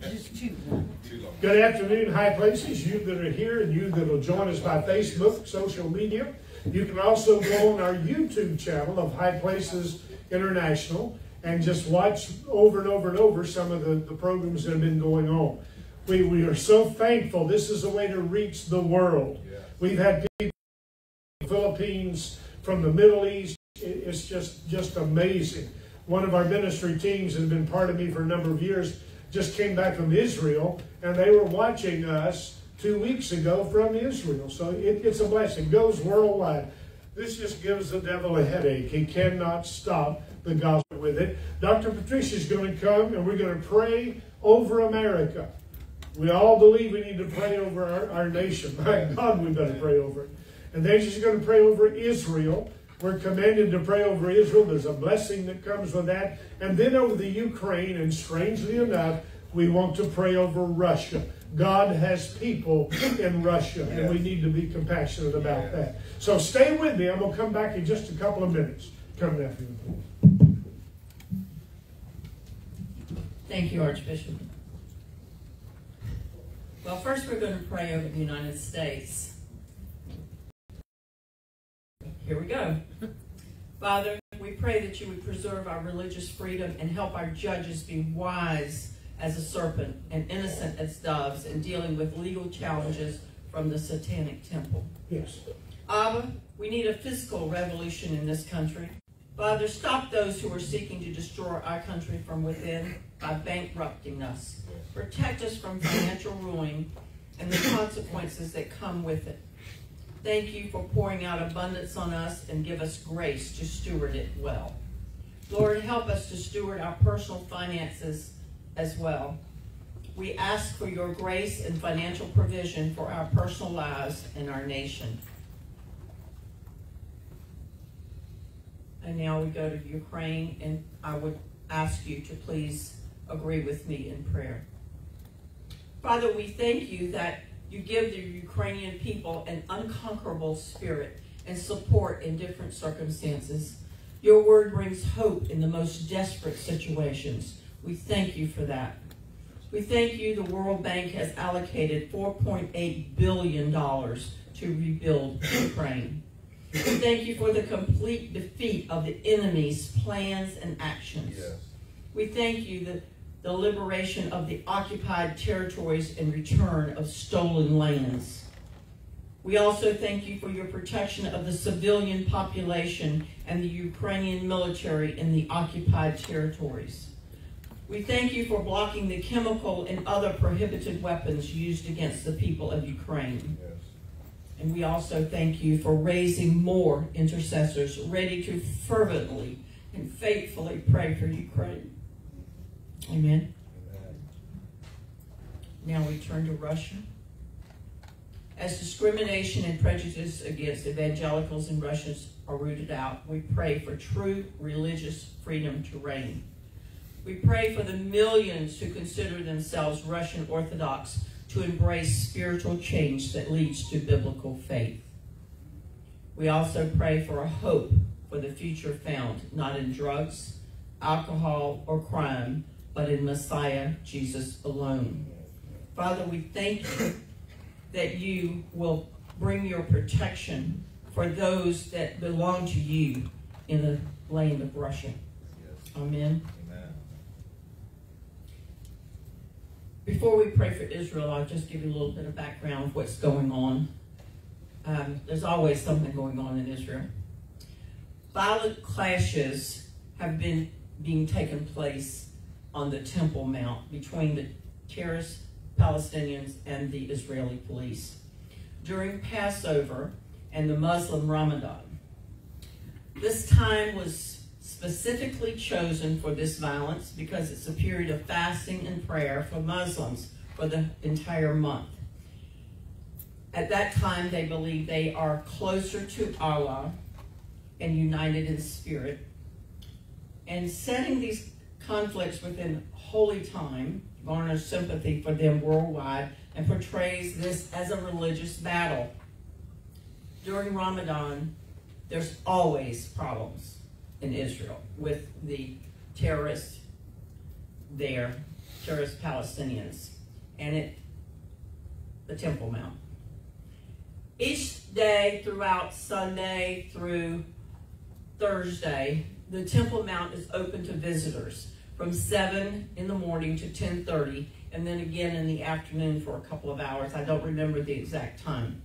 Just two. Too long. Good afternoon, High Places, you that are here and you that will join us by Facebook, social media. You can also go on our YouTube channel of High Places International and just watch over and over and over some of the, the programs that have been going on. We, we are so thankful. This is a way to reach the world. We've had people from the Philippines, from the Middle East. It's just, just amazing. One of our ministry teams has been part of me for a number of years, just came back from Israel, and they were watching us two weeks ago from Israel. So it, it's a blessing. Goes worldwide. This just gives the devil a headache. He cannot stop the gospel with it. Dr. Patricia is going to come, and we're going to pray over America. We all believe we need to pray over our, our nation. My God, we better pray over it. And then she's going to pray over Israel. We're commanded to pray over Israel. There's a blessing that comes with that. And then over the Ukraine. And strangely enough, we want to pray over Russia. God has people in Russia, and we need to be compassionate about that. So stay with me. I'm going to come back in just a couple of minutes. Come down here. Thank you, Archbishop. Well, first we're going to pray over the United States. Here we go. Father, we pray that you would preserve our religious freedom and help our judges be wise as a serpent and innocent as doves in dealing with legal challenges from the satanic temple. Yes. Abba, we need a fiscal revolution in this country. Father, stop those who are seeking to destroy our country from within by bankrupting us. Protect us from financial ruin and the consequences that come with it. Thank you for pouring out abundance on us and give us grace to steward it well. Lord, help us to steward our personal finances as well. We ask for your grace and financial provision for our personal lives and our nation. And now we go to Ukraine, and I would ask you to please agree with me in prayer. Father, we thank you that you give the Ukrainian people an unconquerable spirit and support in different circumstances. Your word brings hope in the most desperate situations. We thank you for that. We thank you the World Bank has allocated $4.8 billion to rebuild Ukraine. We thank you for the complete defeat of the enemy's plans and actions. Yes. We thank you that the liberation of the occupied territories and return of stolen lands. We also thank you for your protection of the civilian population and the Ukrainian military in the occupied territories. We thank you for blocking the chemical and other prohibited weapons used against the people of Ukraine. Yes. And we also thank you for raising more intercessors ready to fervently and faithfully pray for Ukraine. Amen. Amen. Now we turn to Russia. As discrimination and prejudice against evangelicals in Russia are rooted out, we pray for true religious freedom to reign. We pray for the millions who consider themselves Russian Orthodox to embrace spiritual change that leads to biblical faith. We also pray for a hope for the future found not in drugs, alcohol, or crime, but in Messiah Jesus alone. Father, we thank you that you will bring your protection for those that belong to you in the land of Russia. Amen. Amen. Before we pray for Israel, I'll just give you a little bit of background of what's going on. Um, there's always something going on in Israel. Violent clashes have been being taken place on the Temple Mount between the terrorist Palestinians and the Israeli police during Passover and the Muslim Ramadan. This time was specifically chosen for this violence because it's a period of fasting and prayer for Muslims for the entire month. At that time, they believe they are closer to Allah and united in spirit. And setting these conflicts within holy time garners sympathy for them worldwide and portrays this as a religious battle. During Ramadan, there's always problems in Israel with the terrorists there terrorist Palestinians, and it, the Temple Mount. Each day throughout Sunday through Thursday, the Temple Mount is open to visitors from 7 in the morning to 10.30 and then again in the afternoon for a couple of hours. I don't remember the exact time.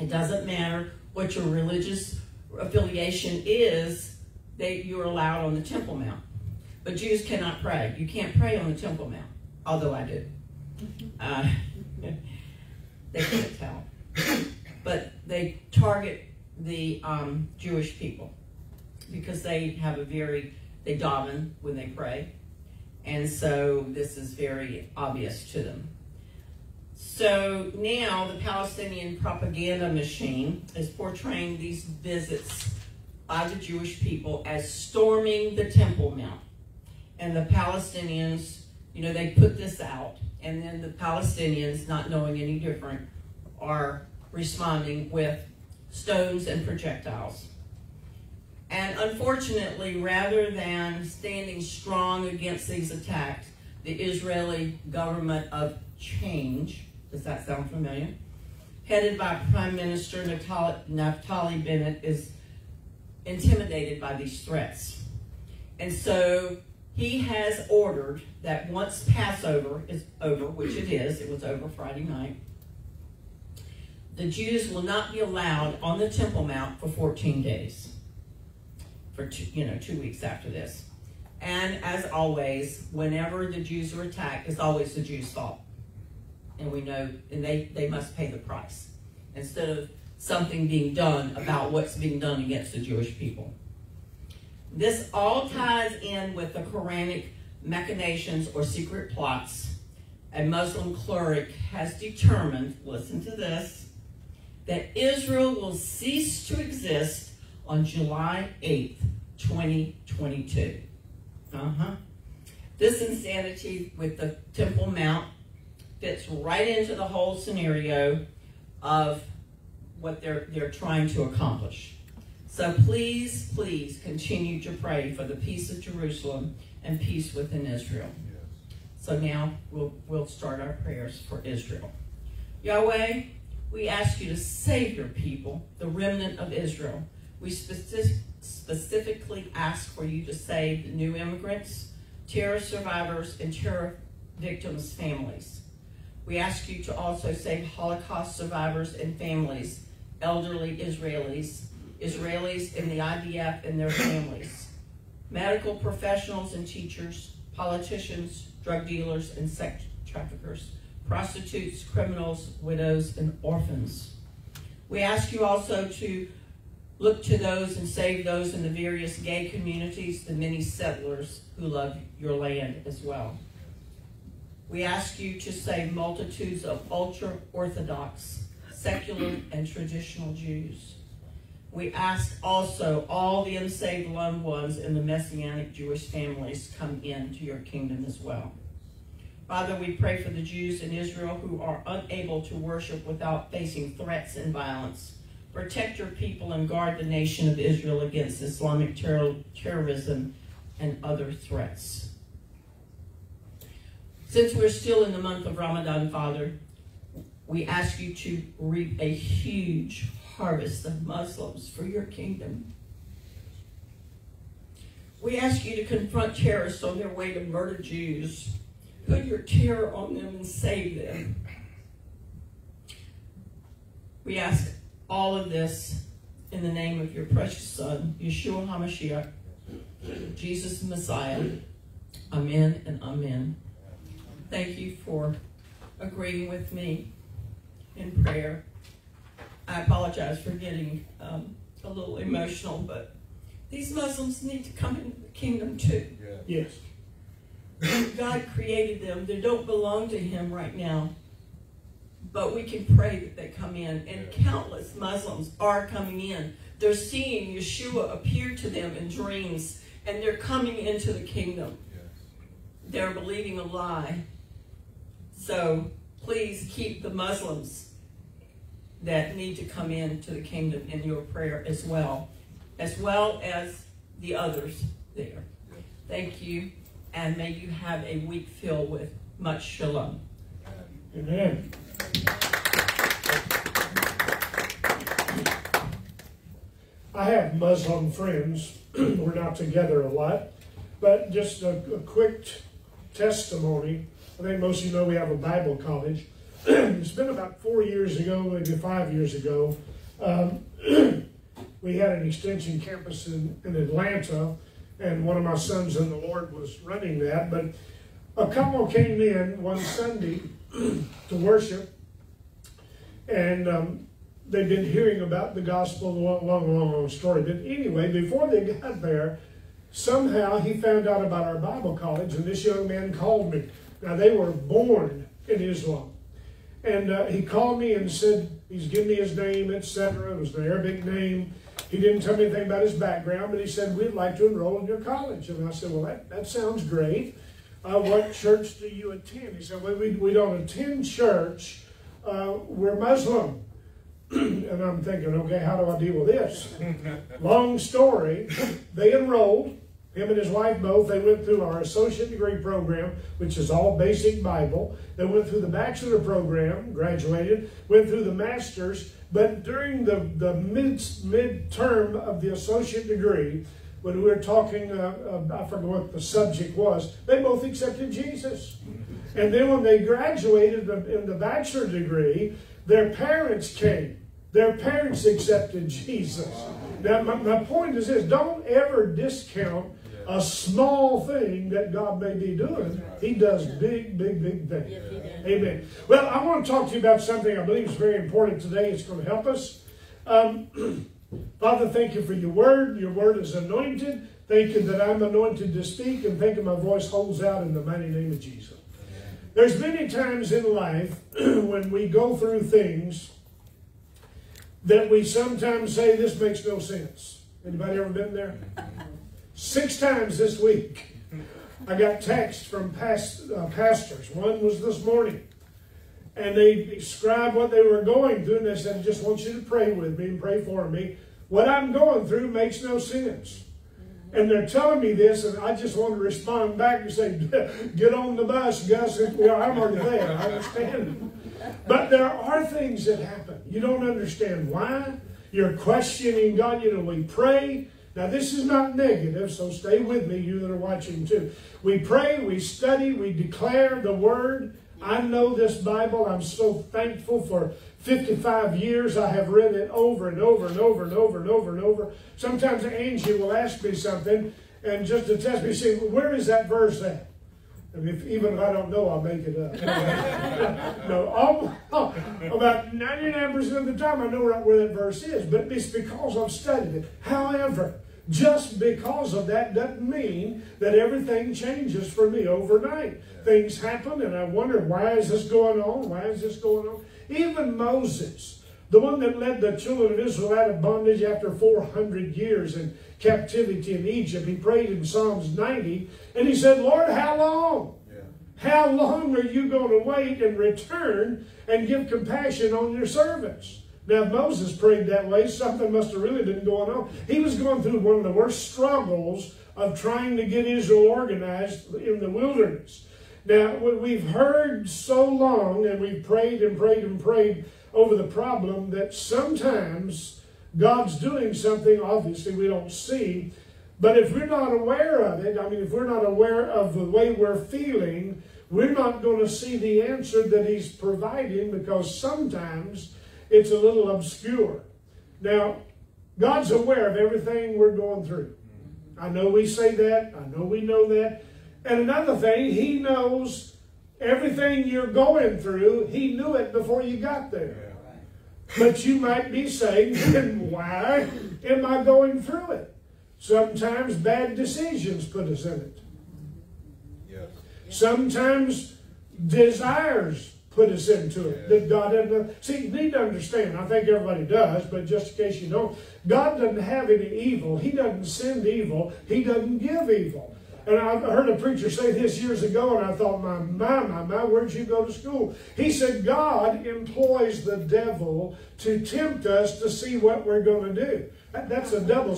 It doesn't matter what your religious affiliation is, that you're allowed on the Temple Mount. But Jews cannot pray. You can't pray on the Temple Mount, although I do. Uh, they can't tell. But they target the um, Jewish people because they have a very, they daven when they pray. And so this is very obvious to them. So now the Palestinian propaganda machine is portraying these visits by the Jewish people as storming the Temple Mount. And the Palestinians, you know, they put this out, and then the Palestinians, not knowing any different, are responding with stones and projectiles. And unfortunately, rather than standing strong against these attacks, the Israeli government of change, does that sound familiar? Headed by Prime Minister Naftali Bennett, is intimidated by these threats. And so he has ordered that once Passover is over, which it is, it was over Friday night, the Jews will not be allowed on the Temple Mount for 14 days for two, you know two weeks after this. And as always, whenever the Jews are attacked, it's always the Jews' fault. And we know, and they, they must pay the price instead of something being done about what's being done against the Jewish people. This all ties in with the Quranic machinations or secret plots. A Muslim cleric has determined, listen to this, that Israel will cease to exist on July 8th, 2022. Uh-huh. This insanity with the Temple Mount fits right into the whole scenario of what they're, they're trying to accomplish. So please, please continue to pray for the peace of Jerusalem and peace within Israel. Yes. So now we'll, we'll start our prayers for Israel. Yahweh, we ask you to save your people, the remnant of Israel, we specific, specifically ask for you to save the new immigrants, terror survivors, and terror victims' families. We ask you to also save Holocaust survivors and families, elderly Israelis, Israelis in the IDF and their families, medical professionals and teachers, politicians, drug dealers, and sex traffickers, prostitutes, criminals, widows, and orphans. We ask you also to Look to those and save those in the various gay communities, the many settlers who love your land as well. We ask you to save multitudes of ultra Orthodox, secular, and traditional Jews. We ask also all the unsaved loved ones in the Messianic Jewish families come into your kingdom as well. Father, we pray for the Jews in Israel who are unable to worship without facing threats and violence. Protect your people and guard the nation of Israel against Islamic ter terrorism and other threats. Since we're still in the month of Ramadan, Father, we ask you to reap a huge harvest of Muslims for your kingdom. We ask you to confront terrorists on their way to murder Jews. Put your terror on them and save them. We ask all of this in the name of your precious Son, Yeshua HaMashiach, Jesus the Messiah. Amen and amen. Thank you for agreeing with me in prayer. I apologize for getting um, a little emotional, but these Muslims need to come into the kingdom too. Yes. God created them. They don't belong to him right now but we can pray that they come in. And countless Muslims are coming in. They're seeing Yeshua appear to them in dreams, and they're coming into the kingdom. They're believing a lie. So please keep the Muslims that need to come into the kingdom in your prayer as well, as well as the others there. Thank you. and may you have a week filled with much shalom. Amen. I have Muslim friends. We're not together a lot. But just a, a, quick testimony. I think most of you know we have a Bible college. it's been about four years ago, maybe five years ago. Um, we had an extension campus in, in Atlanta, and one of my sons in the Lord was running that. But a couple came in one Sunday to worship, and um, they'd been hearing about the gospel, long, long, long, long story. But anyway, before they got there, somehow he found out about our Bible college, and this young man called me. Now, they were born in Islam. And uh, he called me and said, he's given me his name, etc. It was an Arabic name. He didn't tell me anything about his background, but he said, we'd like to enroll in your college. And I said, well, that, that sounds great. Uh, what church do you attend? He said, well, we, we don't attend church. Uh, we're Muslim. and I'm thinking, okay, how do I deal with this? Long story. They enrolled, him and his wife both. They went through our associate degree program, which is all basic Bible. They went through the bachelor program, graduated, went through the master's. But during the, the mid mid term of the associate degree, when we were talking, uh, uh, I forget what the subject was, they both accepted Jesus. And then when they graduated in the bachelor degree, their parents came their parents accepted Jesus. Now, my, my point is this don't ever discount a small thing that God may be doing. He does big, big, big things. Amen. Well, I want to talk to you about something I believe is very important today. It's going to help us. Um, Father, thank you for your word. Your word is anointed. Thank you that I'm anointed to speak, and thank you my voice holds out in the mighty name of Jesus. There's many times in life when we go through things that we sometimes say this makes no sense. Anybody ever been there? Six times this week, I got texts from past, uh, pastors. One was this morning. And they described what they were going through, and they said, I just want you to pray with me and pray for me. What I'm going through makes no sense. And they're telling me this, and I just want to respond back and say, Get on the bus, Gus. Well, I'm already there. I understand. But there are things that happen. You don't understand why. You're questioning God. You know, we pray. Now, this is not negative, so stay with me, you that are watching too. We pray, we study, we declare the Word. I know this Bible. I'm so thankful for 55 years. I have read it over and over and over and over and over and over. Sometimes Angie will ask me something, and just to test me, say, Where is that verse at? And if, even if I don't know, I'll make it up. no, all, oh, about 99% of the time I know where, where that verse is, but it's because I've studied it. However, just because of that doesn't mean that everything changes for me overnight. Yeah. Things happen, and I wonder, why is this going on? Why is this going on? Even Moses, the one that led the children of Israel out of bondage after 400 years and captivity in Egypt. He prayed in Psalms 90 and he said, Lord, how long? Yeah. How long are you going to wait and return and give compassion on your servants? Now, if Moses prayed that way, something must have really been going on. He was going through one of the worst struggles of trying to get Israel organized in the wilderness. Now, what we've heard so long and we've prayed and prayed and prayed over the problem that sometimes God's doing something, obviously, we don't see. But if we're not aware of it, I mean, if we're not aware of the way we're feeling, we're not going to see the answer that He's providing because sometimes it's a little obscure. Now, God's aware of everything we're going through. I know we say that. I know we know that. And another thing, He knows everything you're going through. He knew it before you got there. But you might be saying, then why am I going through it? Sometimes bad decisions put us in it. Sometimes desires put us into it that God doesn't. See, you need to understand. I think everybody does, but just in case you don't, God doesn't have any evil. He doesn't send evil. He doesn't give evil. And I heard a preacher say this years ago, and I thought, my, my, my, my, where'd you go to school? He said, God employs the devil to tempt us to see what we're going to do. That, that's a double,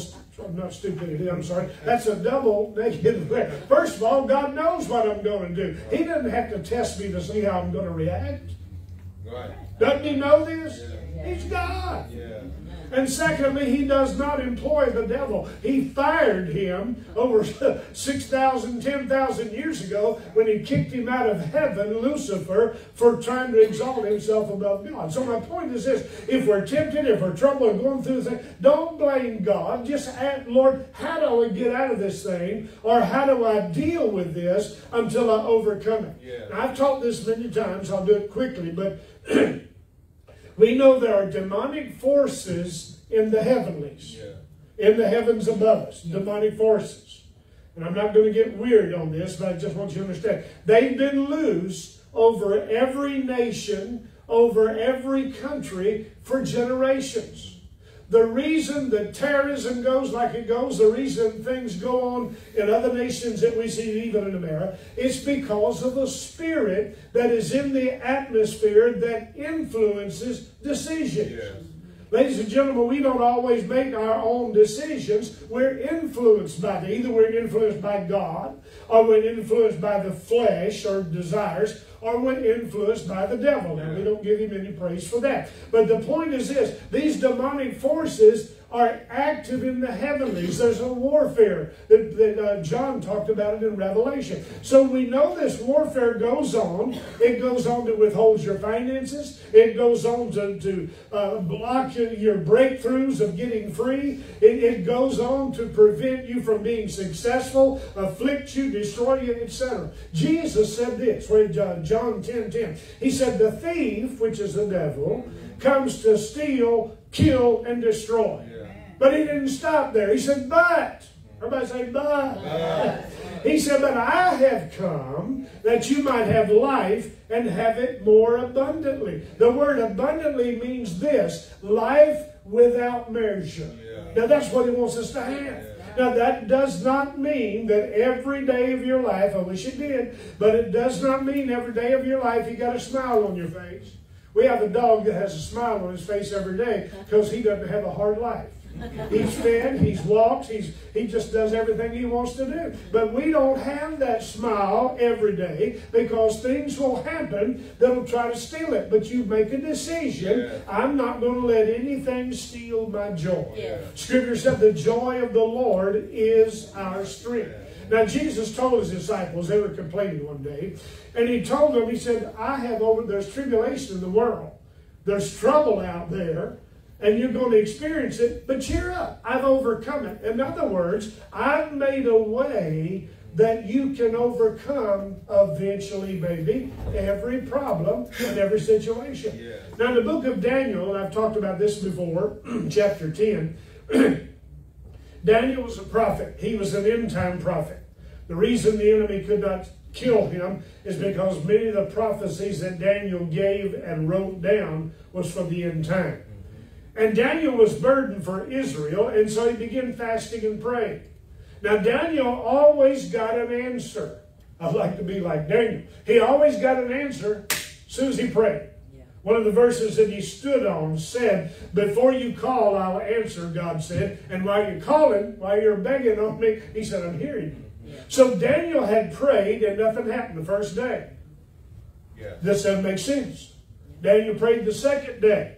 not stupidity, I'm sorry. That's a double negative. First of all, God knows what I'm going to do. He doesn't have to test me to see how I'm going to react. Right. Doesn't he know this? He's God. Yeah. And secondly, he does not employ the devil. He fired him over 6,000, 10,000 years ago when he kicked him out of heaven, Lucifer, for trying to exalt himself above God. So my point is this, if we're tempted, if we're troubled, going through the thing, don't blame God. Just ask, Lord, how do I get out of this thing? Or how do I deal with this until I overcome it? Yeah. I've taught this many times. I'll do it quickly, but we know there are demonic forces in the heavenlies, yeah. in the heavens above us, demonic forces. And I'm not going to get weird on this, but I just want you to understand. They've been loose over every nation, over every country for generations. The reason that terrorism goes like it goes, the reason things go on in other nations that we see, even in America, is because of the spirit that is in the atmosphere that influences decisions. Yes. Ladies and gentlemen, we don't always make our own decisions. We're influenced by them. Either we're influenced by God, or we're influenced by the flesh or desires, or we're influenced by the devil. Now, we don't give him any praise for that. But the point is this these demonic forces are active in the heavenlies. There's a warfare that, that uh, John talked about it in Revelation. So we know this warfare goes on. It goes on to withhold your finances. It goes on to, to uh, block your your, breakthroughs of getting free. It, it goes on to prevent you from being successful, afflict you, destroy you, etc. Jesus said this, where John 10, 10. He said, the thief, which is the devil, comes to steal, kill, and destroy. But he didn't stop there. He said, but. Everybody say, but. but. He said, but I have come that you might have life and have it more abundantly. The word abundantly means this life without measure. Yeah. Now, that's what he wants us to have. Yeah. Now, that does not mean that every day of your life, I wish it did, but it does not mean every day of your life you got a smile on your face. We have a dog that has a smile on his face every day because he doesn't have a hard life. He's fed, he's walks, he's he just does everything he wants to do. But we don't have that smile every day because things will happen that'll try to steal it. But you make a decision. Yeah. I'm not going to let anything steal my joy. Yeah. Scripture said the joy of the Lord is our strength. Now Jesus told his disciples, they were complaining one day, and he told them, he said, I have over there's tribulation in the world. There's trouble out there and you're going to experience it, but cheer up. I've overcome it. In other words, I've made a way that you can overcome eventually, baby, every problem and every situation. Yeah. Now, in the book of Daniel, and I've talked about this before, chapter 10, Daniel was a prophet. He was an end time prophet. The reason the enemy could not kill him is because many of the prophecies that Daniel gave and wrote down was from the end time. And Daniel was burdened for Israel, and so he began fasting and praying. Now, Daniel always got an answer. I'd like to be like Daniel. He always got an answer as soon as he prayed. One of the verses that he stood on said, Before you call, I'll answer, God said. And while you're calling, while you're begging on me, he said, I'm hearing you. Yeah. So Daniel had prayed and nothing happened the first day. Yeah. This doesn't make sense. Daniel prayed the second day.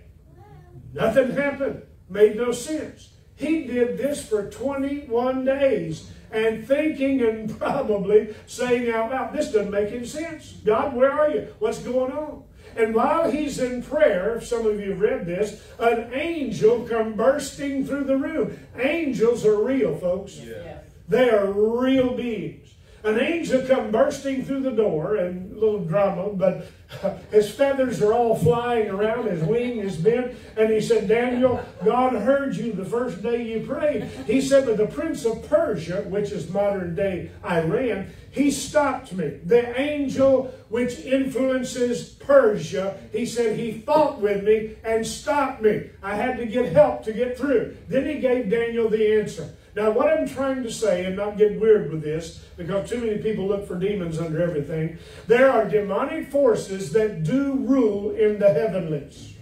Nothing happened. Made no sense. He did this for 21 days and thinking and probably saying out loud, this doesn't make any sense. God, where are you? What's going on? And while he's in prayer, some of you have read this, an angel come bursting through the room. Angels are real, folks. Yeah. They are real beings an angel come bursting through the door, and a little drama, but his feathers are all flying around, his wing is bent, and he said, Daniel, God heard you the first day you prayed. He said, but the prince of Persia, which is modern day Iran, he stopped me. The angel which influences Persia, he said, he fought with me and stopped me. I had to get help to get through. Then he gave Daniel the answer. Now, what I'm trying to say, and not get weird with this, because too many people look for demons under everything, there are demonic forces that do rule in the heavenlies.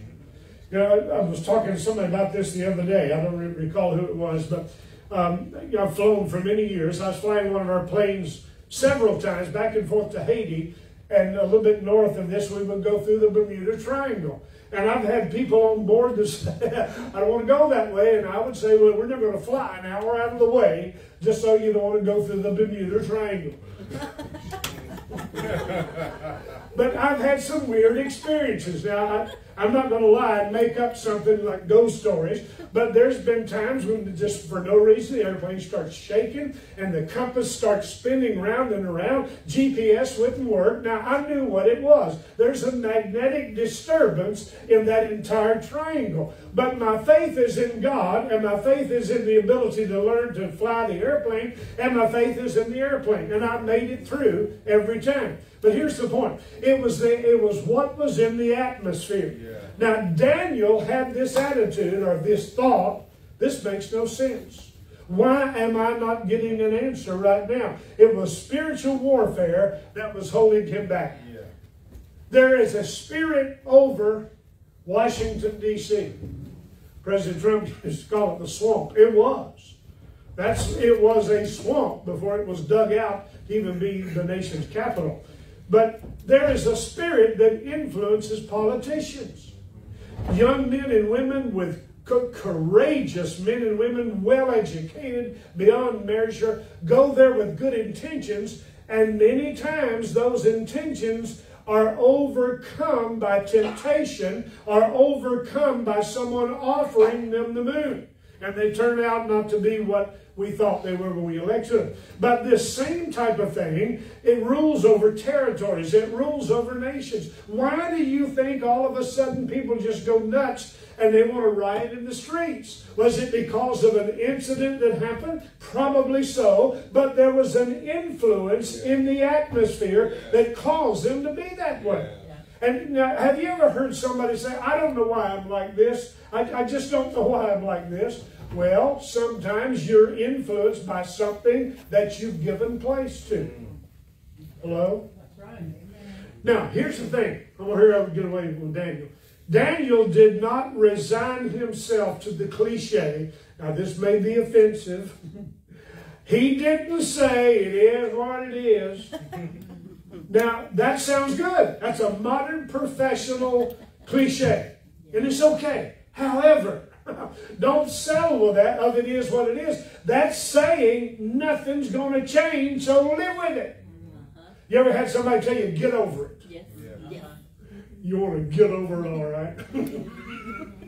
You know, I, was talking to somebody about this the other day. I don't recall who it was, but um, I've flown for many years. I was flying one of our planes several times back and forth to Haiti, and a little bit north of this, we would go through the Bermuda Triangle. And I've had people on board that say, I don't want to go that way. And I would say, well, we're never going to fly an hour out of the way just so you don't want to go through the Bermuda Triangle. but I've had some weird experiences. Now, I, I'm not going to lie and make up something like ghost stories, but there's been times when just for no reason the airplane starts shaking and the compass starts spinning round and around. GPS wouldn't work. Now, I knew what it was. There's a magnetic disturbance in that entire triangle. But my faith is in God, and my faith is in the ability to learn to fly the airplane, and my faith is in the airplane. And I made it through every time. But here's the point. It was the, it was what was in the atmosphere. Yeah. Now Daniel had this attitude or this thought, this makes no sense. Why am I not getting an answer right now? It was spiritual warfare that was holding him back. Yeah. There is a spirit over Washington, D.C. President Trump used to call it the swamp. It was. That's it was a swamp before it was dug out to even be the nation's capital. But there is a spirit that influences politicians. Young men and women with courageous men and women, well educated beyond measure, go there with good intentions, and many times those intentions are overcome by temptation, are overcome by someone offering them the moon. And they turn out not to be what we thought they were when we elected them. But this same type of thing, it rules over territories, it rules over nations. Why do you think all of a sudden people just go nuts and they want to riot in the streets? Was it because of an incident that happened? Probably so, but there was an influence yeah. in the atmosphere yeah. that caused them to be that way. And now, have you ever heard somebody say, I don't know why I'm like this? I, I just don't know why I'm like this. Well, sometimes you're influenced by something that you've given place to. Hello? That's right. Now, here's the thing. I'm going to up and get away with Daniel. Daniel did not resign himself to the cliche. Now, this may be offensive. He didn't say it is what it is. now, that sounds good. That's a modern professional cliche. And it's okay. However, Don't settle with that of it is what it is. That's saying nothing's going to change, so live with it. Uh-huh. You ever had somebody tell you, get over it? Yes. Yeah. You want to get over it, all right?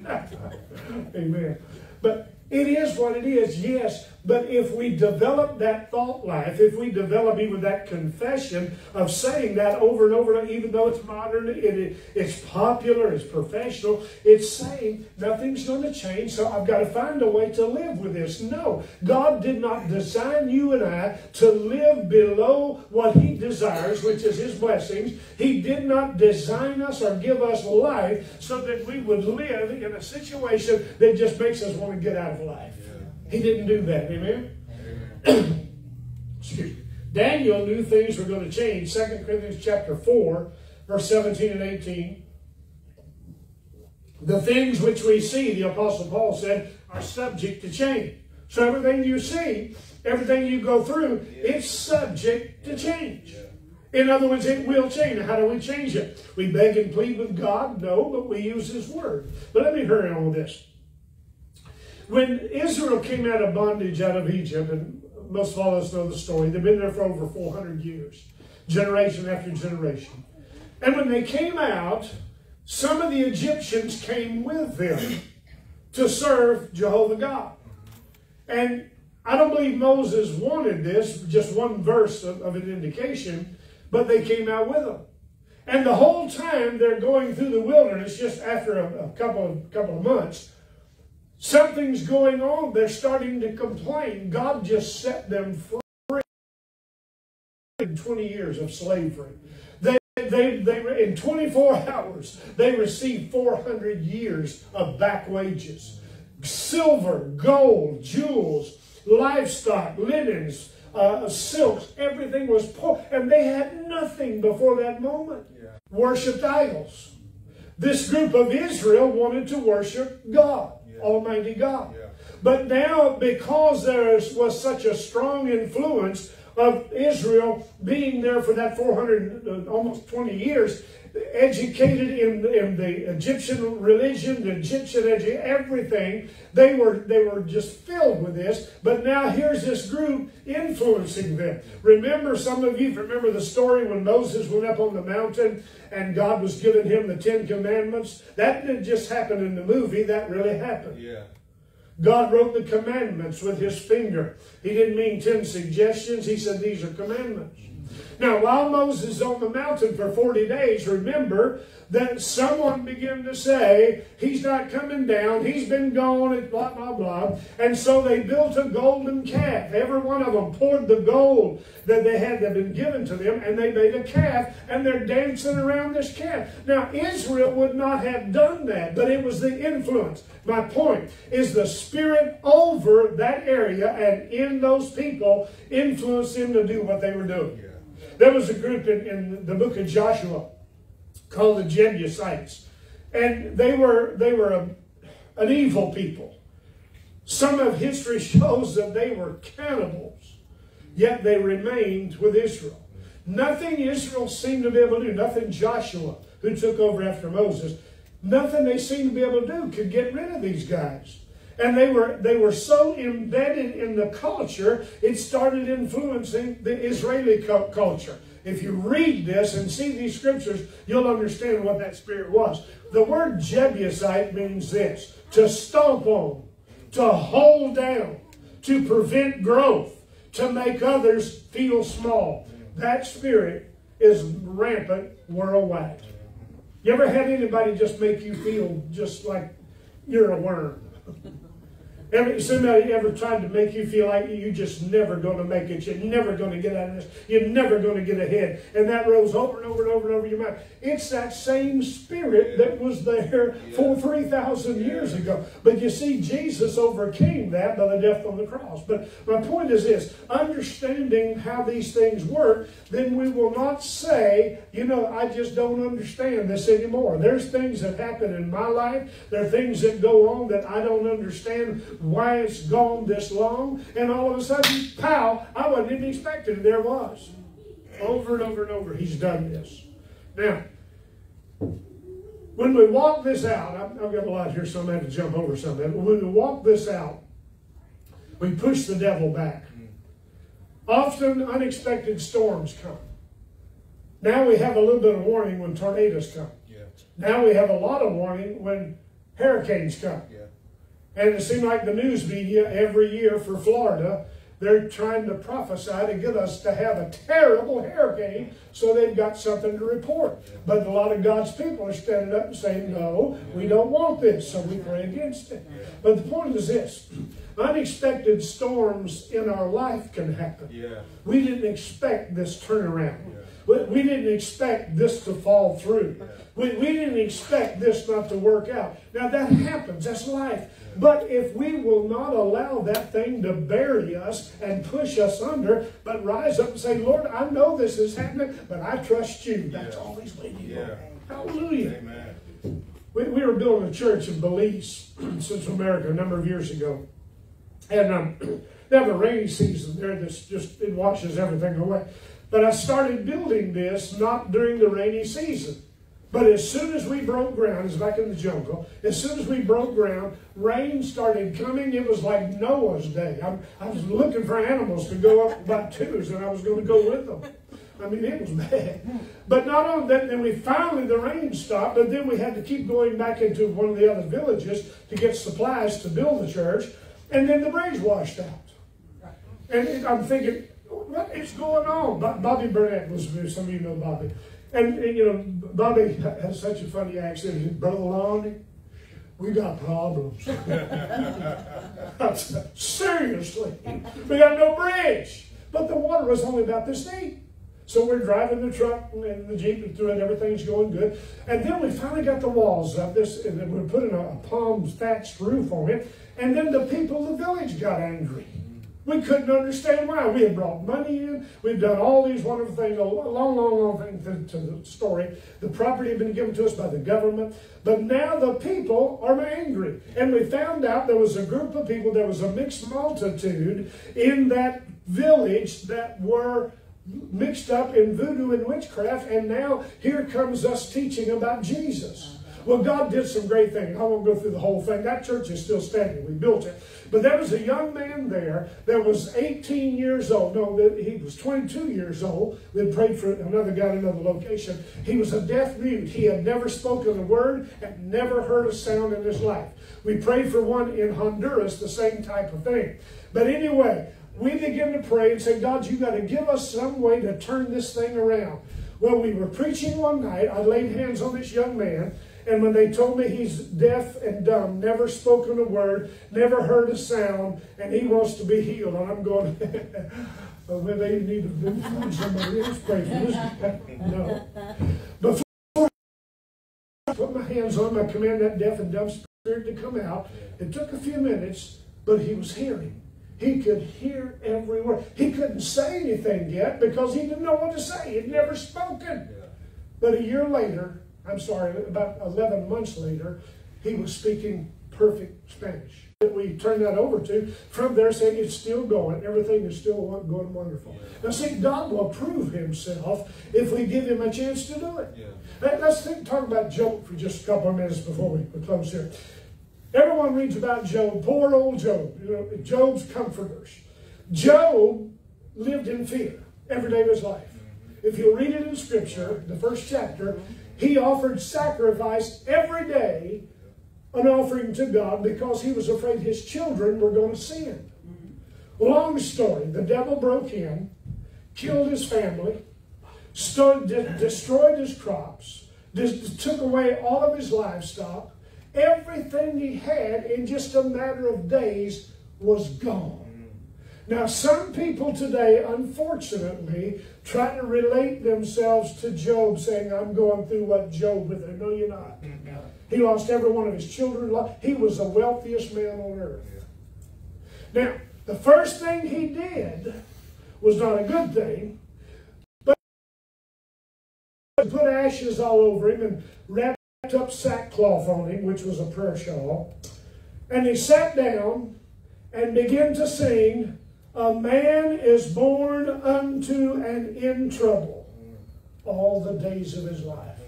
Amen. But it is what it is, yes. But if we develop that thought life, if we develop even that confession of saying that over and over, even though it's modern, it, it's popular, it's professional, it's saying nothing's going to change, so I've got to find a way to live with this. No, God did not design you and I to live below what He desires, which is His blessings. He did not design us or give us life so that we would live in a situation that just makes us want to get out of life. He didn't do that. Amen? Amen. Excuse me. Daniel knew things were going to change. 2 Corinthians chapter 4, verse 17 and 18. The things which we see, the Apostle Paul said, are subject to change. So everything you see, everything you go through, it's subject to change. In other words, it will change. How do we change it? We beg and plead with God? No, but we use His Word. But let me hurry on with this. When Israel came out of bondage out of Egypt, and most of us know the story, they've been there for over 400 years, generation after generation. And when they came out, some of the Egyptians came with them to serve Jehovah God. And I don't believe Moses wanted this, just one verse of, of an indication, but they came out with them. And the whole time they're going through the wilderness, just after a, a couple of couple of months, Something's going on. They're starting to complain. God just set them free. 20 years of slavery. They, they, they, in 24 hours, they received 400 years of back wages. Silver, gold, jewels, livestock, linens, uh, silks, everything was poor. And they had nothing before that moment. Yeah. Worshipped idols. This group of Israel wanted to worship God, yeah. Almighty God. Yeah. But now, because there was such a strong influence of Israel being there for that 400, uh, almost 20 years, educated in, in the Egyptian religion, the Egyptian edu- everything. They were they were just filled with this. But now here's this group influencing them. Remember, some of you remember the story when Moses went up on the mountain and God was giving him the Ten Commandments. That didn't just happen in the movie. That really happened. Yeah. God wrote the commandments with his finger. He didn't mean ten suggestions. He said these are commandments. Now, while Moses is on the mountain for 40 days, remember that someone began to say, He's not coming down, He's been gone, and blah, blah, blah. And so they built a golden calf. Every one of them poured the gold that they had that had been given to them, and they made a calf, and they're dancing around this calf. Now, Israel would not have done that, but it was the influence. My point is the spirit over that area and in those people influenced them to do what they were doing. There was a group in, in the book of Joshua called the Jebusites, and they were they were a, an evil people. Some of history shows that they were cannibals, yet they remained with Israel. Nothing Israel seemed to be able to do, nothing Joshua, who took over after Moses, nothing they seemed to be able to do could get rid of these guys. And they were, they were so embedded in the culture, it started influencing the Israeli culture. If you read this and see these scriptures, you'll understand what that spirit was. The word Jebusite means this to stomp on, to hold down, to prevent growth, to make others feel small. That spirit is rampant worldwide. You ever had anybody just make you feel just like you're a worm? Somebody ever tried to make you feel like you're just never going to make it, you're never going to get out of this, you're never going to get ahead. And that rose over and over and over and over your mind. It's that same spirit that was there for 3,000 years ago. But you see, Jesus overcame that by the death on the cross. But my point is this understanding how these things work, then we will not say, you know, I just don't understand this anymore. There's things that happen in my life, there are things that go on that I don't understand why it's gone this long, and all of a sudden, pow, I wasn't even expecting it. There was. Over and over and over, he's done this. Now, when we walk this out, I've, I've got a lot here, so I'm going to have to jump over some of it. When we walk this out, we push the devil back. Often unexpected storms come. Now we have a little bit of warning when tornadoes come. Yeah. Now we have a lot of warning when hurricanes come. Yeah. And it seemed like the news media every year for Florida, they're trying to prophesy to get us to have a terrible hurricane so they've got something to report. But a lot of God's people are standing up and saying, no, we don't want this, so we pray against it. But the point is this unexpected storms in our life can happen. Yeah. We didn't expect this turnaround. Yeah. We didn't expect this to fall through. Yeah. We, we didn't expect this not to work out. Now that happens. That's life. But if we will not allow that thing to bury us and push us under, but rise up and say, Lord, I know this is happening, but I trust you. That's yeah. always when you yeah. Hallelujah. Amen. We, we were building a church in Belize, Central America, a number of years ago. And um, they have a rainy season there that's just, it washes everything away. But I started building this not during the rainy season. But as soon as we broke ground, it's back in the jungle, as soon as we broke ground, rain started coming. It was like Noah's day. I, I was looking for animals to go up by twos, and I was going to go with them. I mean, it was bad. But not only that, then we finally, the rain stopped, but then we had to keep going back into one of the other villages to get supplies to build the church, and then the bridge washed out. And I'm thinking, what is going on? Bobby Burnett was, some of you know Bobby. And, and, you know, Bobby has such a funny accent. Brother Lonnie, we got problems. Seriously. We got no bridge. But the water was only about this deep. So we're driving the truck and the Jeep and through it, everything's going good. And then we finally got the walls up, this, and then we're putting a, a palm thatched roof on it. And then the people of the village got angry. We couldn't understand why. We had brought money in. We've done all these wonderful things, a long, long, long thing to, to, the story. The property had been given to us by the government. But now the people are angry. And we found out there was a group of people, there was a mixed multitude in that village that were mixed up in voodoo and witchcraft. And now here comes us teaching about Jesus. Well, God did some great things. I won't go through the whole thing. That church is still standing. We built it. But there was a young man there that was 18 years old. No, he was 22 years old. We had prayed for another guy in another location. He was a deaf mute. He had never spoken a word and never heard a sound in his life. We prayed for one in Honduras, the same type of thing. But anyway, we began to pray and say, God, you got to give us some way to turn this thing around. Well, we were preaching one night. I laid hands on this young man. And when they told me he's deaf and dumb, never spoken a word, never heard a sound, and he wants to be healed, and I'm going, well, they need to find somebody else pray for this. No. Before I put my hands on him, I command that deaf and dumb spirit to come out. It took a few minutes, but he was hearing. He could hear every word. He couldn't say anything yet because he didn't know what to say. He'd never spoken. But a year later, I'm sorry, about 11 months later, he was speaking perfect Spanish. That we turned that over to, from there saying it's still going, everything is still going wonderful. Now see, God will prove himself if we give him a chance to do it. Yeah. Let's think, talk about Job for just a couple of minutes before we close here. Everyone reads about Job, poor old Job, you know, Job's comforters. Job lived in fear every day of his life. Mm-hmm. If you read it in Scripture, the first chapter, he offered sacrifice every day, an offering to God, because he was afraid his children were going to sin. Long story. The devil broke in, killed his family, stood, de destroyed his crops, took away all of his livestock. Everything he had in just a matter of days was gone. Now, some people today, unfortunately, try to relate themselves to Job, saying, I'm going through what Job went through. No, you're not. He lost every one of his children. He was the wealthiest man on earth. Now, the first thing he did was not a good thing, but he put ashes all over him and wrapped up sackcloth on him, which was a prayer shawl. And he sat down and began to sing, a man is born unto and in trouble all the days of his life.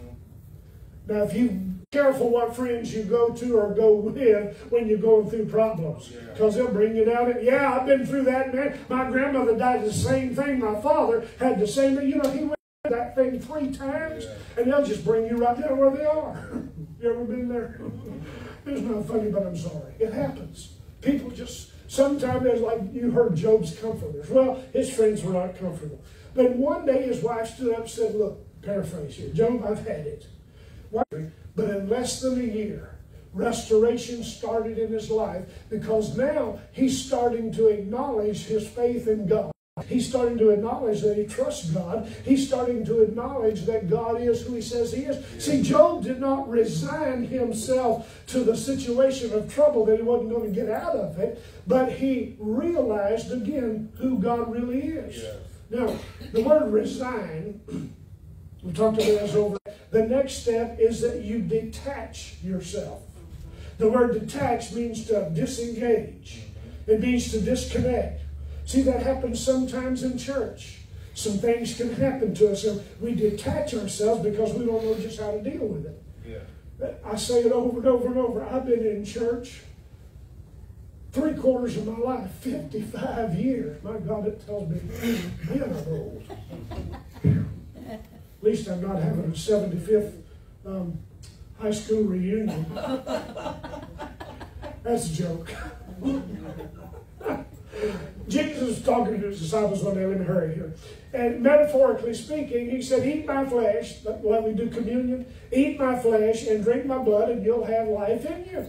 Now, if you careful what friends you go to or go with when you're going through problems, because they'll bring you down. And, yeah, I've been through that, man. My grandmother died the same thing. My father had the same. Thing. You know, he went that thing three times, and they'll just bring you right down where they are. you ever been there? It's not funny, but I'm sorry. It happens. People just Sometimes it's like you heard Job's comforters. Well, his friends were not comfortable. But one day his wife stood up and said, Look, paraphrase here, Job, I've had it. But in less than a year, restoration started in his life because now he's starting to acknowledge his faith in God. He's starting to acknowledge that he trusts God. He's starting to acknowledge that God is who he says he is. See, Job did not resign himself to the situation of trouble that he wasn't going to get out of it, but he realized again who God really is. Yes. Now, the word resign, we talked about this over. The next step is that you detach yourself. The word detach means to disengage. It means to disconnect. See, that happens sometimes in church. Some things can happen to us, and we detach ourselves because we don't know just how to deal with it. Yeah. I say it over and over and over. I've been in church three quarters of my life, 55 years. My God, it tells me, man, I'm old. At least I'm not having a 75th um, high school reunion. That's a joke. Jesus was talking to his disciples one day, let me hurry here. And metaphorically speaking, he said, Eat my flesh, when we do communion, eat my flesh and drink my blood, and you'll have life in you.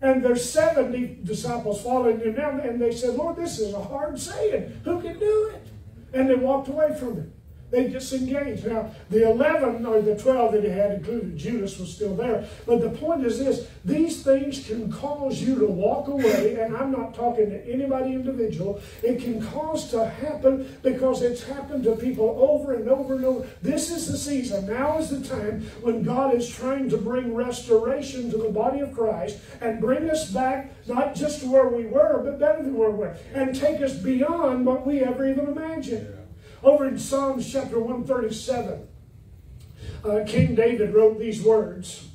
And there's 70 disciples following him now, and they said, Lord, this is a hard saying. Who can do it? And they walked away from him. They disengaged. Now, the 11 or the 12 that he had included Judas was still there. But the point is this these things can cause you to walk away, and I'm not talking to anybody individual. It can cause to happen because it's happened to people over and over and over. This is the season. Now is the time when God is trying to bring restoration to the body of Christ and bring us back not just to where we were, but better than where we were, and take us beyond what we ever even imagined. Over in Psalms chapter 137, uh, King David wrote these words.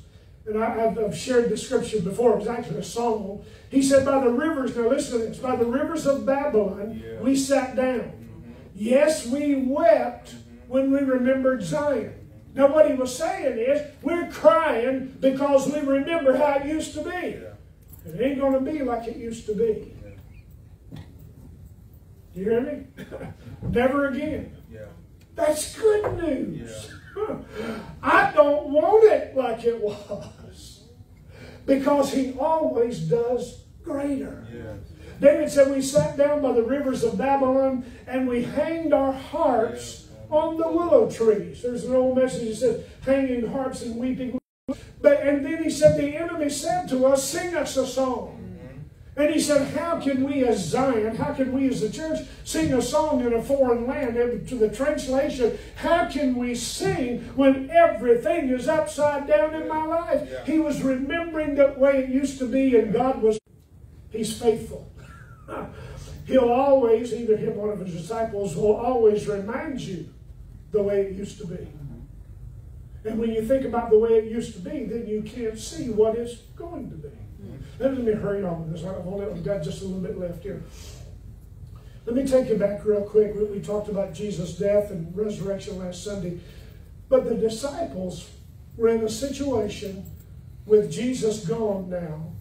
And I, have shared the scripture before. It was actually a psalm. He said, By the rivers, now listen to this, by the rivers of Babylon, yeah. we sat down. Mm-hmm. Yes, we wept mm-hmm. when we remembered Zion. Now, what he was saying is, we're crying because we remember how it used to be. Yeah. It ain't going to be like it used to be. You hear me? Never again. Yeah. That's good news. Yeah. I don't want it like it was. Because he always does greater. Yeah. David said, We sat down by the rivers of Babylon and we hanged our harps yeah. on the willow trees. There's an old message that says, Hanging harps and weeping. But, and then he said, The enemy said to us, Sing us a song. And he said, How can we as Zion, how can we as the church sing a song in a foreign land? And to the translation, how can we sing when everything is upside down in my life? Yeah. He was remembering the way it used to be, and God was, He's faithful. He'll always, even him, one of his disciples, will always remind you the way it used to be. Mm-hmm. And when you think about the way it used to be, then you can't see what it's going to be. Let me hurry on with this. I've only got just a little bit left here. Let me take you back real quick. We talked about Jesus' death and resurrection last Sunday. But the disciples were in a situation with Jesus gone now.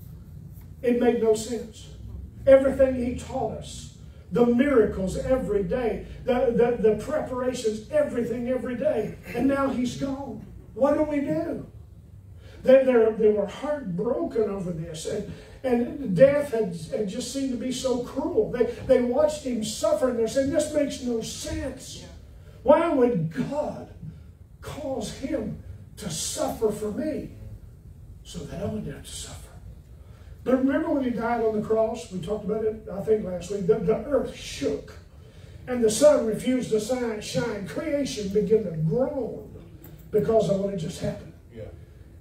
It made no sense. Everything he taught us, the miracles every day, the, the, the preparations, everything every day. And now he's gone. What do we do? They, they were heartbroken over this. And, and death had, had just seemed to be so cruel. They, they watched him suffer and they're saying, This makes no sense. Why would God cause him to suffer for me so that I wouldn't have to suffer? But remember when he died on the cross? We talked about it, I think, last week. The, the earth shook and the sun refused to shine. Creation began to groan because of what had just happened.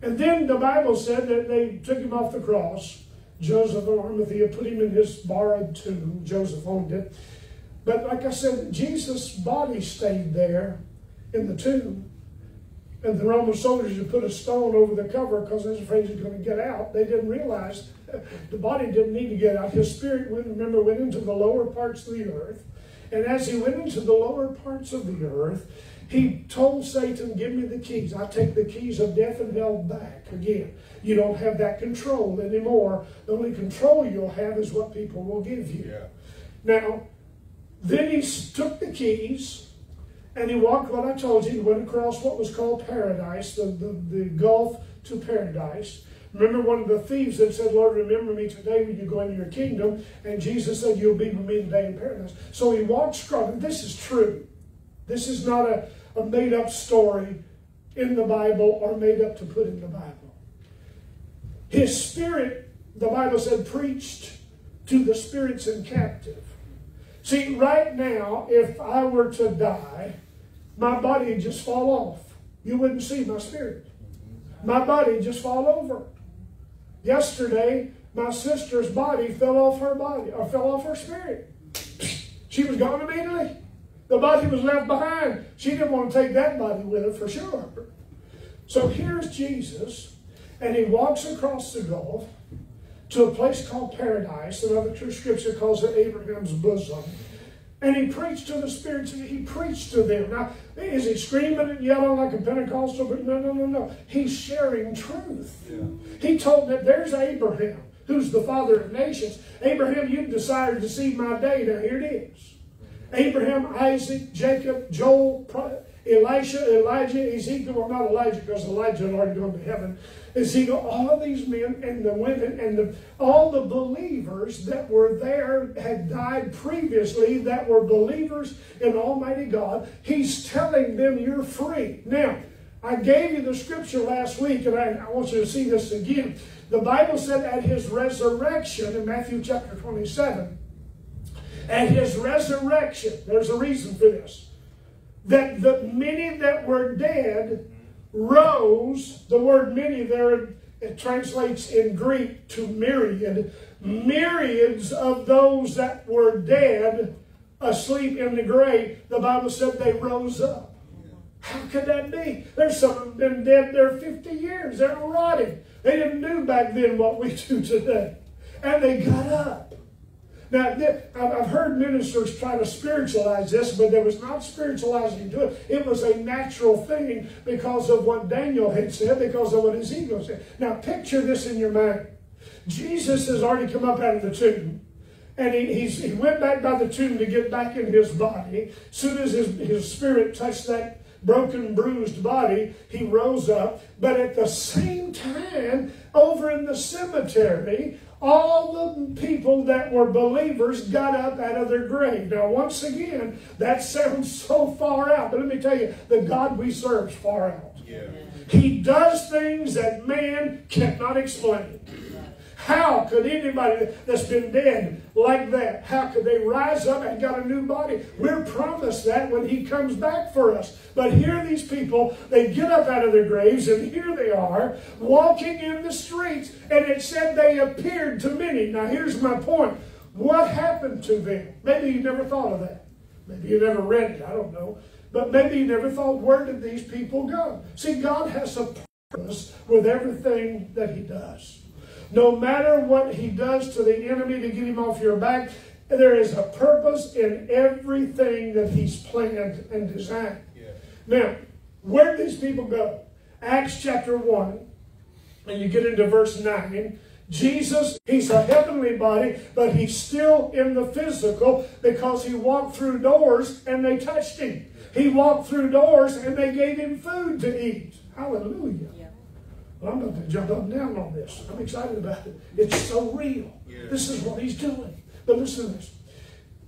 And then the Bible said that they took him off the cross. Joseph of Arimathea put him in his borrowed tomb. Joseph owned it. But like I said, Jesus' body stayed there in the tomb. And the Roman soldiers had put a stone over the cover because they was afraid he was going to get out. They didn't realize the body didn't need to get out. His spirit, went, remember, went into the lower parts of the earth. And as he went into the lower parts of the earth, he told Satan, Give me the keys. I take the keys of death and hell back again. You don't have that control anymore. The only control you'll have is what people will give you. Yeah. Now, then he took the keys and he walked what I told you. He went across what was called paradise, the, the, the gulf to paradise. Remember one of the thieves that said, Lord, remember me today when you go into your kingdom. And Jesus said, You'll be with me today in paradise. So he walked across. This is true. This is not a, a made up story in the Bible or made up to put in the Bible. His spirit, the Bible said, preached to the spirits in captive. See, right now, if I were to die, my body would just fall off. You wouldn't see my spirit. My body would just fall over. Yesterday, my sister's body fell off her body, or fell off her spirit. She was gone immediately. The body was left behind. She didn't want to take that body with her for sure. So here's Jesus, and he walks across the gulf to a place called paradise. Another true scripture calls it Abraham's bosom. And he preached to the spirits, he preached to them. Now, is he screaming and yelling like a Pentecostal? But no, no, no, no. He's sharing truth. Yeah. He told that there's Abraham, who's the father of nations. Abraham, you've decided to see my day. Now, here it is. Abraham, Isaac, Jacob, Joel, Elisha, Elijah, Ezekiel, well, not Elijah because Elijah had already gone to heaven. Ezekiel, all these men and the women and the, all the believers that were there had died previously that were believers in Almighty God. He's telling them you're free. Now, I gave you the scripture last week, and I, I want you to see this again. The Bible said at his resurrection in Matthew chapter 27, at his resurrection, there's a reason for this, that the many that were dead rose. The word many there it translates in Greek to myriad. Myriads of those that were dead, asleep in the grave, the Bible said they rose up. How could that be? There's some have been dead there 50 years. They're rotting. They didn't do back then what we do today. And they got up. Now, I've heard ministers try to spiritualize this, but there was not spiritualizing to it. It was a natural thing because of what Daniel had said, because of what Ezekiel said. Now, picture this in your mind. Jesus has already come up out of the tomb. And he, he went back by the tomb to get back in his body. As soon as his, his spirit touched that broken, bruised body, he rose up. But at the same time, over in the cemetery, all the people that were believers got up out of their grave. Now, once again, that sounds so far out, but let me tell you, the God we serve is far out. Yeah. He does things that man cannot explain. How could anybody that's been dead like that, how could they rise up and got a new body? We're promised that when he comes back for us. But here these people, they get up out of their graves and here they are walking in the streets. And it said they appeared to many. Now here's my point. What happened to them? Maybe you never thought of that. Maybe you never read it. I don't know. But maybe you never thought, where did these people go? See, God has a purpose with everything that he does. No matter what he does to the enemy to get him off your back, there is a purpose in everything that he's planned and designed. Yeah. Now, where do these people go? Acts chapter 1, and you get into verse 9. Jesus, he's a heavenly body, but he's still in the physical because he walked through doors and they touched him. He walked through doors and they gave him food to eat. Hallelujah. Well, I'm going to jump up and down on this. I'm excited about it. It's so real. Yeah. This is what he's doing. But listen to this.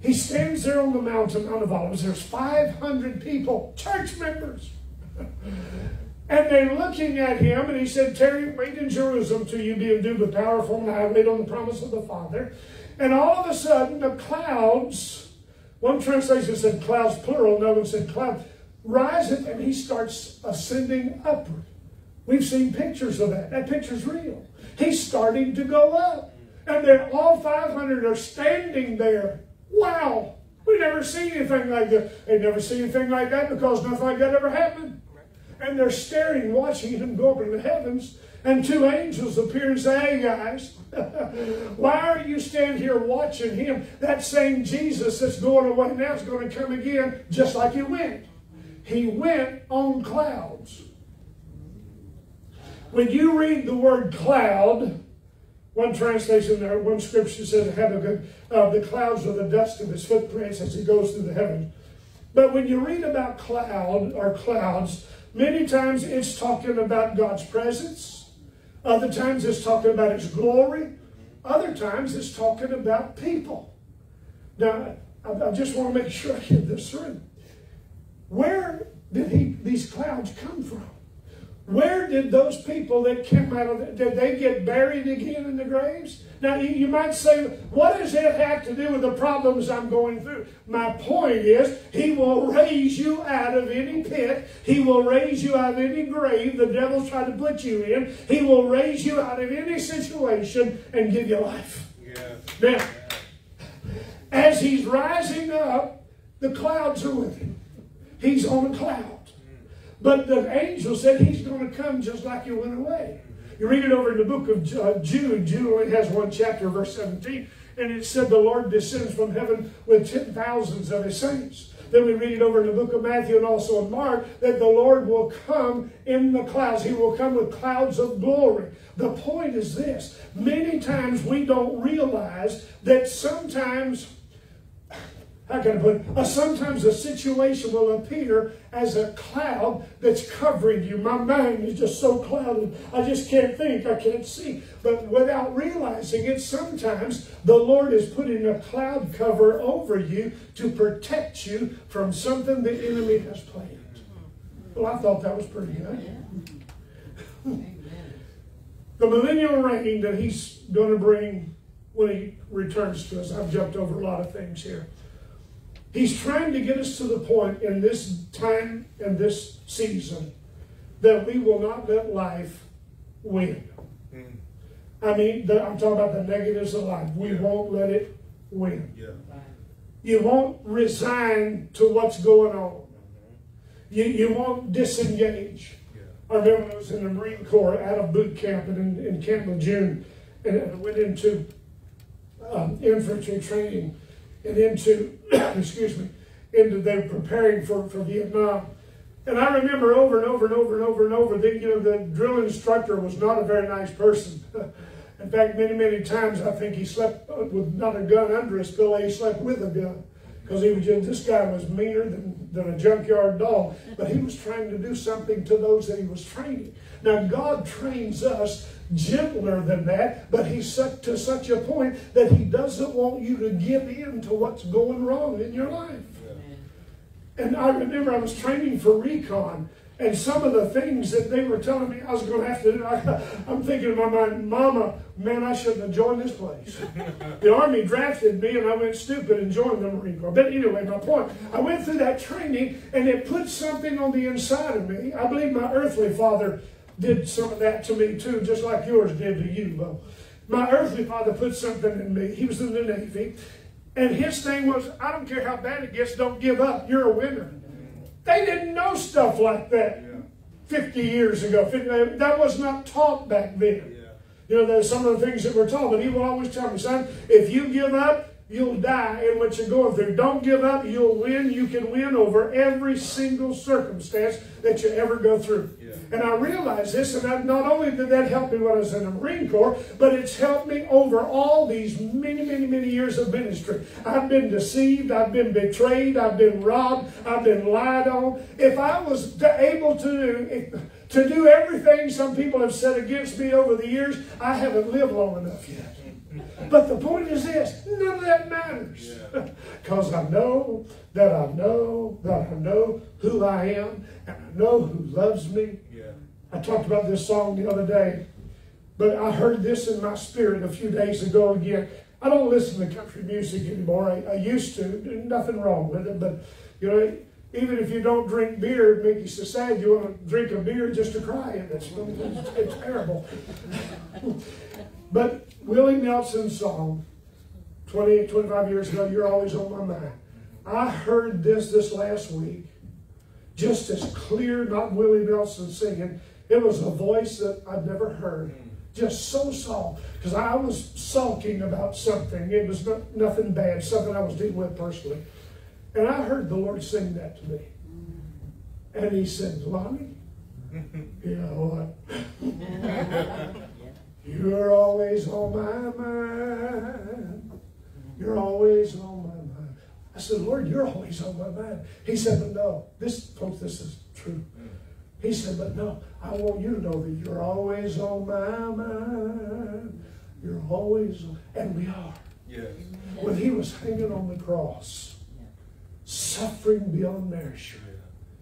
He stands there on the mountain, Mount of Olives. There's 500 people, church members. and they're looking at him, and he said, Tarry, wait in Jerusalem till you be endued with power from I have made on the promise of the Father. And all of a sudden, the clouds, one translation said clouds plural, another one said cloud, rise, and he starts ascending upward. We've seen pictures of that. That picture's real. He's starting to go up. And then all 500 are standing there. Wow. We never seen anything like that. They never seen anything like that because nothing like that ever happened. And they're staring, watching him go up into the heavens. And two angels appear and say, Hey guys, why are you standing here watching him? That same Jesus that's going away now is going to come again just like he went. He went on clouds. When you read the word cloud, one translation there, one scripture says Habakkuk, uh, the clouds are the dust of his footprints as he goes through the heavens. But when you read about cloud or clouds, many times it's talking about God's presence. Other times it's talking about his glory. Other times it's talking about people. Now, I, I just want to make sure I get this through. Where did he, these clouds come from? Where did those people that came out of did they get buried again in the graves? Now you, you might say, what does that have to do with the problems I'm going through? My point is, He will raise you out of any pit. He will raise you out of any grave the devil's trying to put you in. He will raise you out of any situation and give you life. Yeah. Now, as He's rising up, the clouds are with Him. He's on a cloud. But the angel said he's going to come just like you went away. You read it over in the book of uh, Jude. Jude only has one chapter, verse 17. And it said the Lord descends from heaven with ten thousands of his saints. Then we read it over in the book of Matthew and also in Mark that the Lord will come in the clouds. He will come with clouds of glory. The point is this many times we don't realize that sometimes how can I put it? Sometimes a situation will appear as a cloud that's covering you. My mind is just so clouded, I just can't think, I can't see. But without realizing it, sometimes the Lord is putting a cloud cover over you to protect you from something the enemy has planned. Well, I thought that was pretty good. the millennial reign that he's going to bring when he returns to us. I've jumped over a lot of things here. He's trying to get us to the point in this time and this season that we will not let life win. Mm. I mean, the, I'm talking about the negatives of life. We yeah. won't let it win. Yeah. You won't resign to what's going on. You, you won't disengage. Yeah. I remember I was in the Marine Corps out of boot camp in, in Camp Lejeune, and I went into um, infantry training and into, excuse me, into them preparing for, for Vietnam. And I remember over and over and over and over and over that, you know, the drill instructor was not a very nice person. In fact, many, many times I think he slept with not a gun under his pillow, he slept with a gun. Because he was just, this guy was meaner than, than a junkyard dog. But he was trying to do something to those that he was training. Now, God trains us gentler than that, but he's such, to such a point that he doesn't want you to give in to what's going wrong in your life. Yeah. And I remember I was training for recon, and some of the things that they were telling me I was going to have to do, I, am thinking in my mind, Mama, man, I shouldn't have joined this place. the Army drafted me, and I went stupid and joined the Marine Corps. But anyway, my point, I went through that training, and it put something on the inside of me. I believe my earthly father did some of that to me too, just like yours did to you, Bo. My earthly father put something in me. He was in the Navy. And his thing was, I don't care how bad it gets, don't give up. You're a winner. They didn't know stuff like that 50 years ago. That was not taught back then. You know, there's some of the things that were taught, but he would always tell me, son, if you give up, you'll die in what you're going through. Don't give up. You'll win. You can win over every single circumstance that you ever go through. And I realize this, and I, not only did that help me when I was in the Marine Corps, but it's helped me over all these many, many, many years of ministry. I've been deceived. I've been betrayed. I've been robbed. I've been lied on. If I was able to do, if, to do everything some people have said against me over the years, I haven't lived long enough yet. But the point is this none of that matters. Because yeah. I know that I know that I know who I am and I know who loves me. I talked about this song the other day, but I heard this in my spirit a few days ago again. I don't listen to country music anymore. I, I used to. Nothing wrong with it, but you know, even if you don't drink beer, it makes you sad you want to drink a beer just to cry, it's, it's, terrible. but Willie Nelson's song, 20, 25 years ago, You're Always on My Mind. I heard this this last week, just as clear, not Willie Nelson singing. It was a voice that I'd never heard. Mm. Just so soft. Because I was sulking about something. It was not, nothing bad, something I was dealing with personally. And I heard the Lord sing that to me. And he said, Lonnie, you know what? You're always on my mind. You're always on my mind. I said, Lord, you're always on my mind. He said, but no, this, folks, this is true. Mm. He said, but no, I want you to know that you're always on my mind. You're always, on, and we are. Yes. When he was hanging on the cross, suffering beyond measure,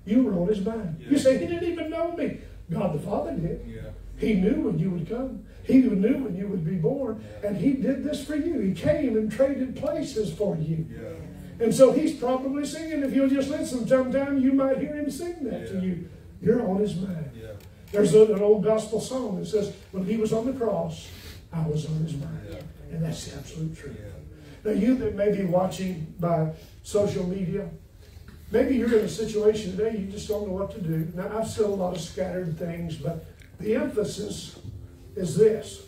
you were on his mind. You say, he didn't even know me. God the Father did. Yeah. He knew when you would come. He knew when you would be born, and He did this for you. He came and traded places for you. Yeah. And so He's probably singing. If you'll just listen sometime, you might hear Him sing that yeah. to you. You're on His mind. Yeah. There's a, an old gospel song that says, When He was on the cross, I was on His mind. And that's the absolute truth. Now, you that may be watching by social media, maybe you're in a situation today you just don't know what to do. Now, I've said a lot of scattered things, but the emphasis is this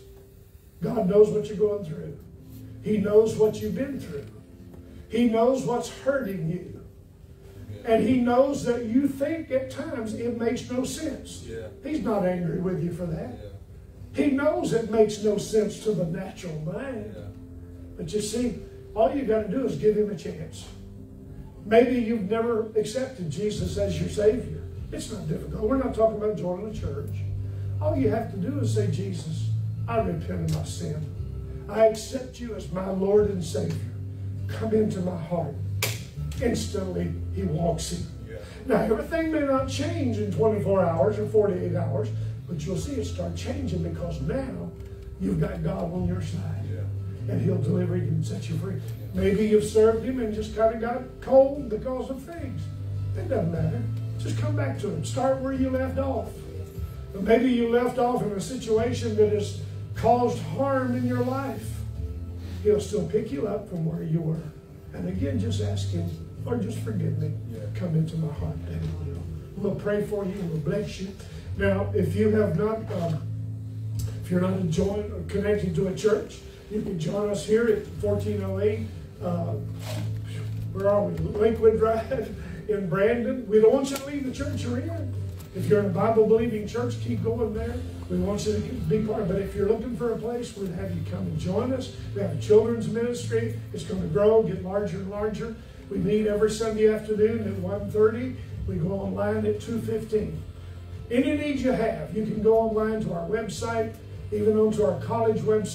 God knows what you're going through, He knows what you've been through, He knows what's hurting you. And he knows that you think at times it makes no sense. Yeah. He's not angry with you for that. Yeah. He knows it makes no sense to the natural mind. Yeah. But you see, all you got to do is give him a chance. Maybe you've never accepted Jesus as your Savior. It's not difficult. We're not talking about joining a church. All you have to do is say, Jesus, I repent of my sin. I accept you as my Lord and Savior. Come into my heart. Instantly, He walks in. Yeah. Now, everything may not change in 24 hours or 48 hours, but you'll see it start changing because now you've got God on your side. Yeah. And He'll deliver you and set you free. Maybe you've served Him and just kind of got cold because of things. It doesn't matter. Just come back to Him. Start where you left off. But maybe you left off in a situation that has caused harm in your life. He'll still pick you up from where you were. And again, just ask Him, Lord, just forgive me. Yeah. Come into my heart. We'll pray for you. We'll bless you. Now, if you have not, um, if you're not joined or connected to a church, you can join us here at 1408. Uh, where are we? Lakewood Drive in Brandon. We don't want you to leave the church you're in. If you're in a Bible believing church, keep going there. We want you to be part. of it. But if you're looking for a place, we'd have you come and join us. We have a children's ministry. It's going to grow, get larger and larger. We meet every Sunday afternoon at 1.30. We go online at 2.15. Any needs you have, you can go online to our website, even onto our college website.